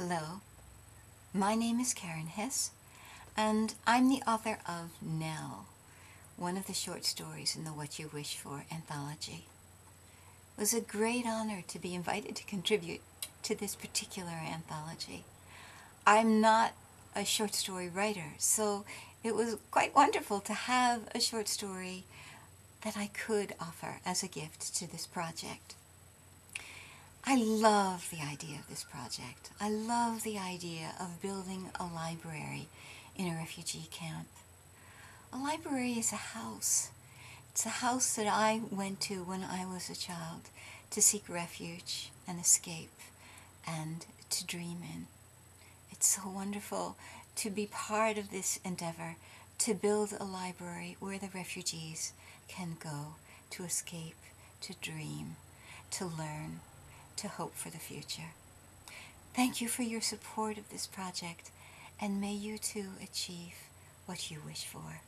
Hello, my name is Karen Hesse, and I'm the author of Nell, one of the short stories in the What You Wish For anthology. It was a great honor to be invited to contribute to this particular anthology. I'm not a short story writer, so it was quite wonderful to have a short story that I could offer as a gift to this project. I love the idea of this project. I love the idea of building a library in a refugee camp. A library is a house. It's a house that I went to when I was a child to seek refuge and escape and to dream in. It's so wonderful to be part of this endeavor to build a library where the refugees can go to escape, to dream, to learn, to hope for the future. Thank you for your support of this project, and may you too achieve what you wish for.